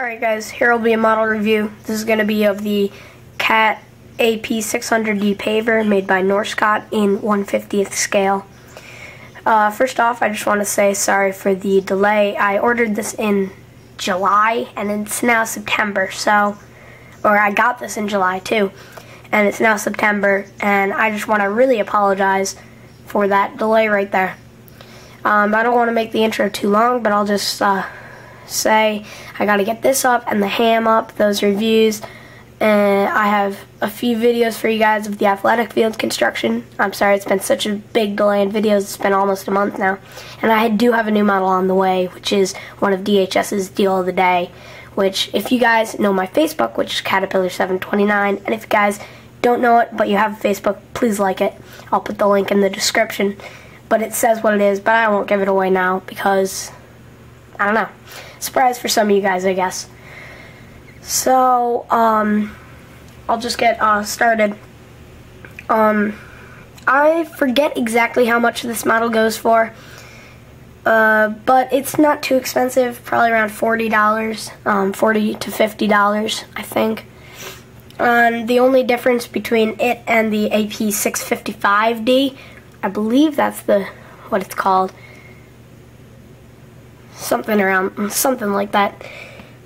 Alright guys, here will be a model review. This is going to be of the CAT AP600D paver made by Norscot in 150th scale. Uh, first off, I just want to say sorry for the delay. I ordered this in July and it's now September, so, or I got this in July too, and it's now September, and I just want to really apologize for that delay right there. Um, I don't want to make the intro too long, but I'll just uh, say I got to get this up and the Hamm up, those reviews. And I have a few videos for you guys of the athletic field construction. I'm sorry it's been such a big delay in videos. It's been almost a month now. And I do have a new model on the way, which is one of DHS's deal of the day. Which, if you guys know my Facebook, which is Caterpillar729, and if you guys don't know it but you have Facebook, please like it. I'll put the link in the description. But it says what it is, but I won't give it away now because, I don't know. Surprise for some of you guys, I guess. So, um, I'll just get uh, started. Um, I forget exactly how much this model goes for, uh, but it's not too expensive, probably around $40, um, 40 to $50, I think. And the only difference between it and the AP655D, I believe that's the what it's called, something around, something like that.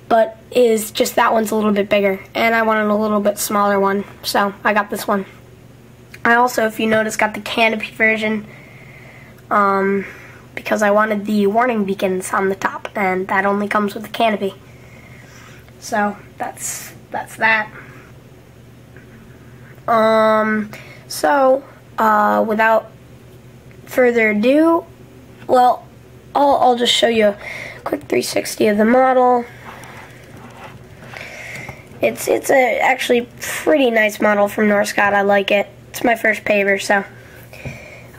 But is just that one's a little bit bigger and I wanted a little bit smaller one so I got this one. I also if you notice got the canopy version um, because I wanted the warning beacons on the top and that only comes with the canopy. So that's that's that. Um so uh, without further ado well I'll, I'll just show you a quick 360 of the model it's it's a actually pretty nice model from Norscot. I like it. It's my first paver, so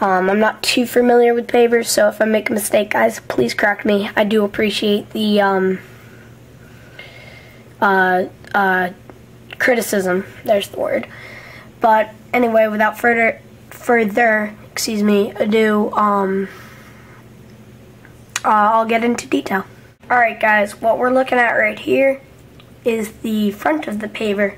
um, I'm not too familiar with pavers. So if I make a mistake, guys, please correct me. I do appreciate the um, uh, uh, criticism. There's the word. But anyway, without further further excuse me ado, um, uh, I'll get into detail. Alright guys, what we're looking at right here is the front of the paver.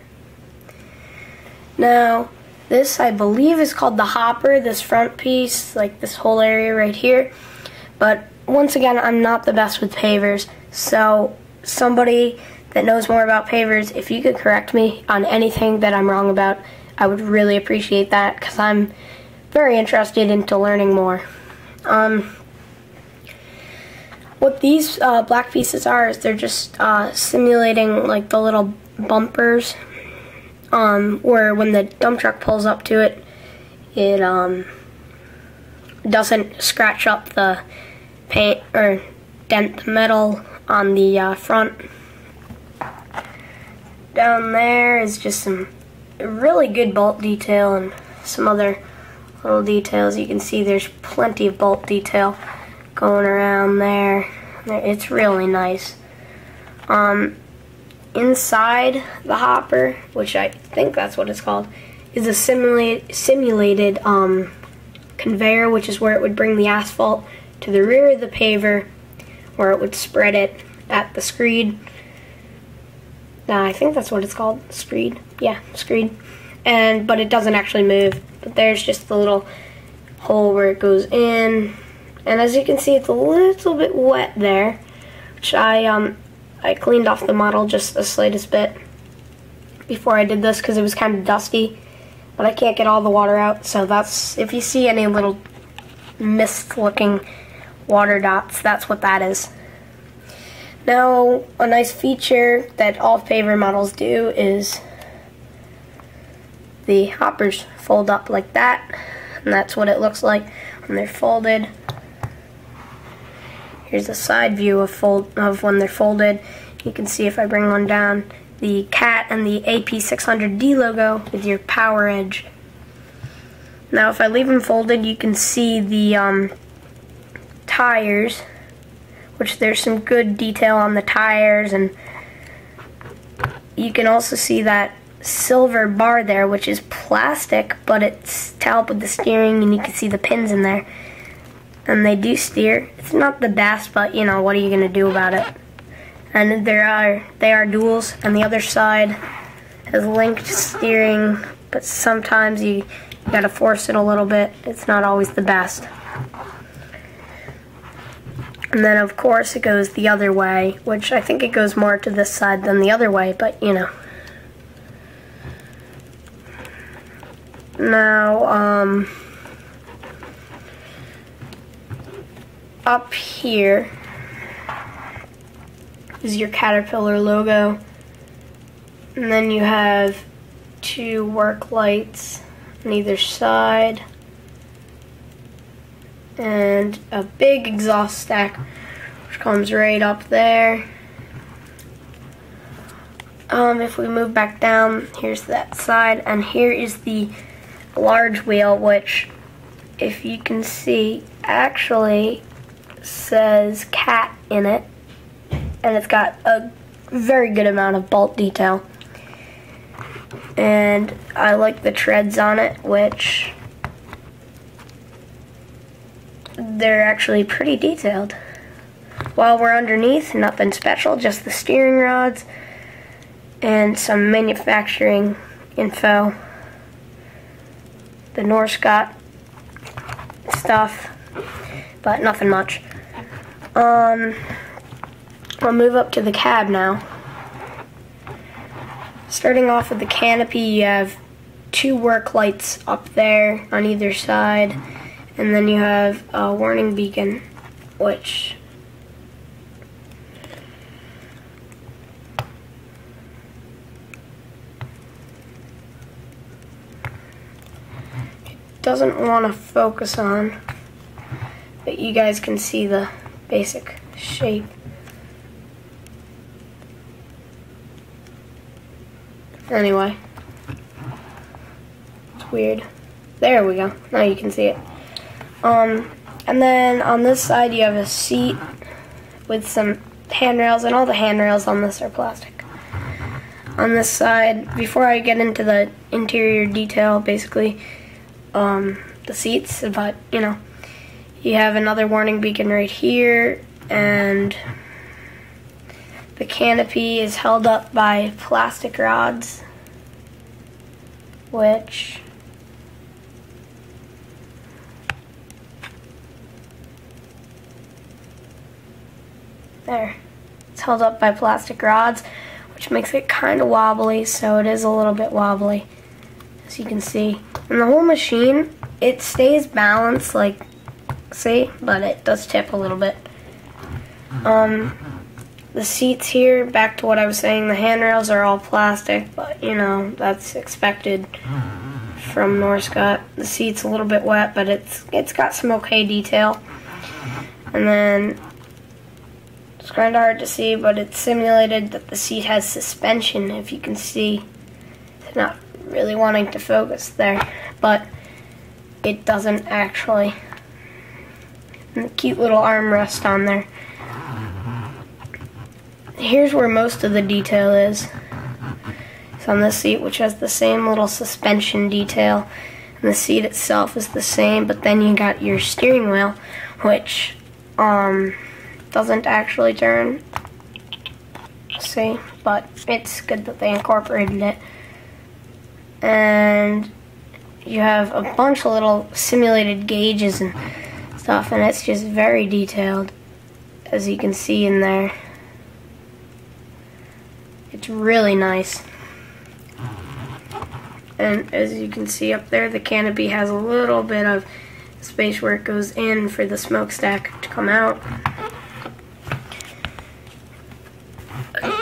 Now, this I believe is called the hopper, this front piece, like this whole area right here. But once again, I'm not the best with pavers, so somebody that knows more about pavers, if you could correct me on anything that I'm wrong about, I would really appreciate that because I'm very interested into learning more. Um, what these uh, black pieces are is they're just uh, simulating like the little bumpers um, where when the dump truck pulls up to it, it um, doesn't scratch up the paint or dent the metal on the uh, front. Down there is just some really good bolt detail and some other little details. You can see there's plenty of bolt detail going around there. It's really nice. Um, inside the hopper, which I think that's what it's called, is a simulate, simulated um, conveyor, which is where it would bring the asphalt to the rear of the paver, where it would spread it at the screed. Uh, I think that's what it's called, screed. Yeah, screed. And but it doesn't actually move. But there's just the little hole where it goes in and as you can see, it's a little bit wet there, which I, um, I cleaned off the model just the slightest bit before I did this because it was kind of dusty. But I can't get all the water out, so that's, if you see any little mist-looking water dots, that's what that is. Now, a nice feature that all paver models do is the hoppers fold up like that, and that's what it looks like when they're folded. Here's a side view of, fold, of when they're folded. You can see if I bring one down, the cat and the AP600D logo with your power edge. Now if I leave them folded, you can see the um, tires, which there's some good detail on the tires, and you can also see that silver bar there, which is plastic, but it's to help with the steering, and you can see the pins in there and they do steer. It's not the best, but you know, what are you going to do about it? and there are they are duals, and the other side has linked steering, but sometimes you, you gotta force it a little bit. It's not always the best. And then of course it goes the other way, which I think it goes more to this side than the other way, but you know. Now, um, up here is your Caterpillar logo. And then you have two work lights on either side. And a big exhaust stack which comes right up there. Um, if we move back down, here's that side, and here is the large wheel, which, if you can see, actually says cat in it and it's got a very good amount of bolt detail. And I like the treads on it, which they're actually pretty detailed. While we're underneath, nothing special, just the steering rods and some manufacturing info. The Norscot stuff, but nothing much. Um, I'll move up to the cab now. Starting off with the canopy, you have two work lights up there on either side, and then you have a warning beacon, which doesn't want to focus on, but you guys can see the basic shape. Anyway. It's weird. There we go. Now you can see it. Um, and then on this side you have a seat with some handrails, and all the handrails on this are plastic. On this side, before I get into the interior detail, basically, um, the seats, but, you know, you have another warning beacon right here, and the canopy is held up by plastic rods, which there. It's held up by plastic rods, which makes it kind of wobbly, so it is a little bit wobbly, as you can see. And the whole machine, it stays balanced, like, see, but it does tip a little bit. Um, the seats here, back to what I was saying, the handrails are all plastic, but you know, that's expected from Norscot. The seat's a little bit wet, but it's it's got some okay detail. And then it's kind of hard to see, but it's simulated that the seat has suspension, if you can see. It's not really wanting to focus there, but it doesn't actually. Cute little armrest on there here's where most of the detail is. It's on this seat, which has the same little suspension detail. And the seat itself is the same, but then you got your steering wheel, which um, doesn't actually turn. See, but it's good that they incorporated it. And you have a bunch of little simulated gauges and stuff, and it's just very detailed, as you can see in there. It's really nice. And as you can see up there, the canopy has a little bit of space where it goes in for the smokestack to come out.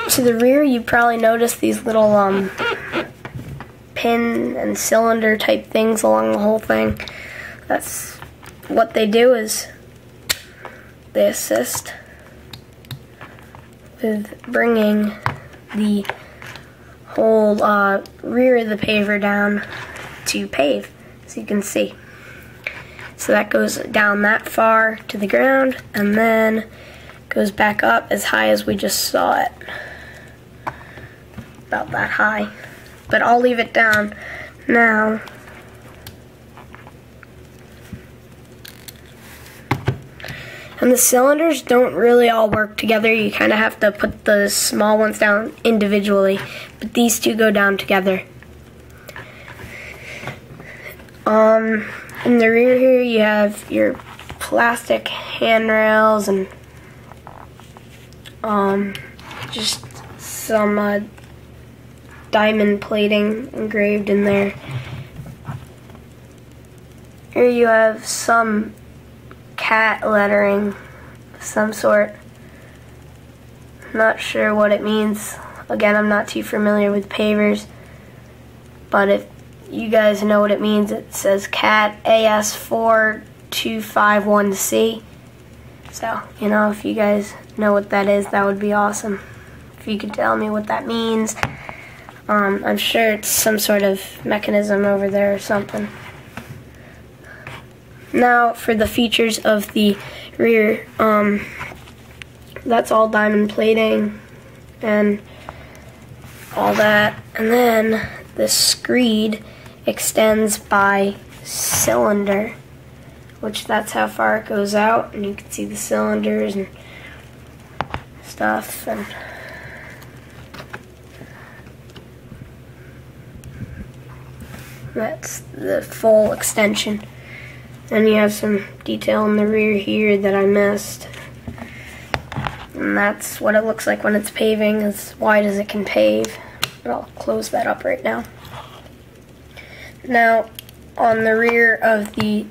To the rear, you probably notice these little um, pin and cylinder type things along the whole thing. That's what they do is they assist with bringing the whole uh, rear of the paver down to pave, as you can see. So that goes down that far to the ground and then goes back up as high as we just saw it. About that high. But I'll leave it down now. And the cylinders don't really all work together. You kind of have to put the small ones down individually, but these two go down together. Um, in the rear here, you have your plastic handrails and um, just some uh, diamond plating engraved in there. Here you have some cat lettering some sort. Not sure what it means. Again, I'm not too familiar with pavers. But if you guys know what it means, it says cat AS4251C. So, you know, if you guys know what that is, that would be awesome. If you could tell me what that means. Um, I'm sure it's some sort of mechanism over there or something. Now for the features of the rear, um, that's all diamond plating and all that. And then the screed extends by cylinder, which that's how far it goes out. And you can see the cylinders and stuff. and. That's the full extension. Then you have some detail in the rear here that I missed. And that's what it looks like when it's paving, as wide as it can pave. But I'll close that up right now. Now, on the rear of the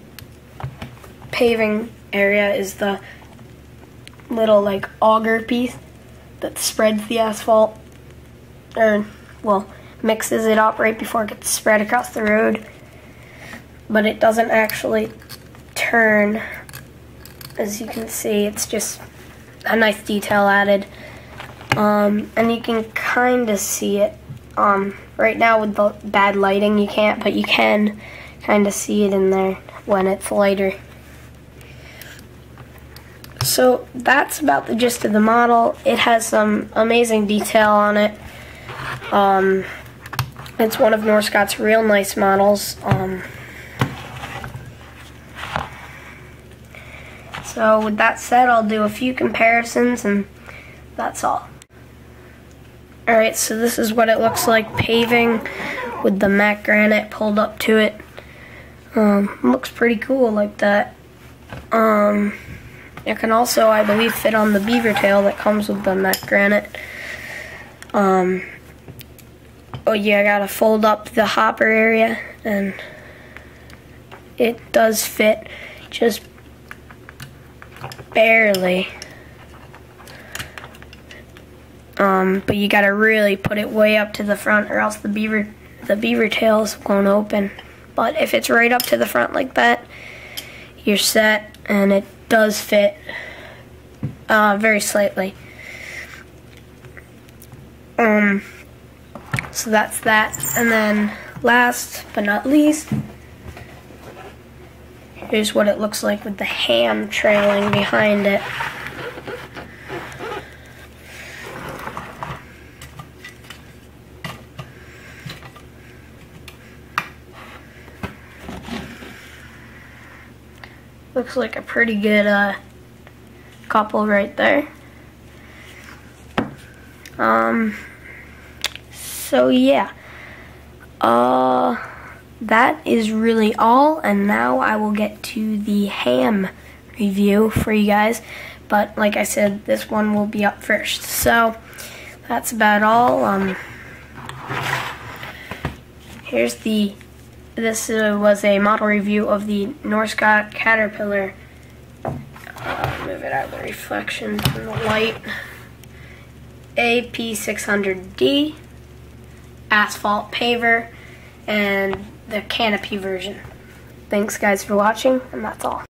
paving area is the little like auger piece that spreads the asphalt, or well, mixes it up right before it gets spread across the road. But it doesn't actually turn. As you can see, it's just a nice detail added. Um, and you can kind of see it. Um, right now with the bad lighting, you can't, but you can kind of see it in there when it's lighter. So that's about the gist of the model. It has some amazing detail on it. Um, it's one of Norscot's real nice models. Um, so with that said, I'll do a few comparisons and that's all. Alright, so this is what it looks like paving with the Mack Granite pulled up to it. Um, looks pretty cool like that. Um, it can also, I believe, fit on the beaver tail that comes with the Mack Granite. Um, oh yeah, I gotta fold up the hopper area and it does fit just barely. Um, but you gotta really put it way up to the front or else the beaver the beaver tails won't open. But if it's right up to the front like that, you're set and it does fit uh, very slightly. Um, so that's that. And then last but not least, here's what it looks like with the Hamm trailing behind it. Looks like a pretty good uh, couple right there. Um, so yeah, uh, that is really all, and now I will get to the Hamm review for you guys. But like I said, this one will be up first. So that's about all. Um, here's the. This uh, was a model review of the Norscot Caterpillar. Uh, move it out of the reflection from the light. AP600D asphalt paver, and the canopy version. Thanks guys for watching, and that's all.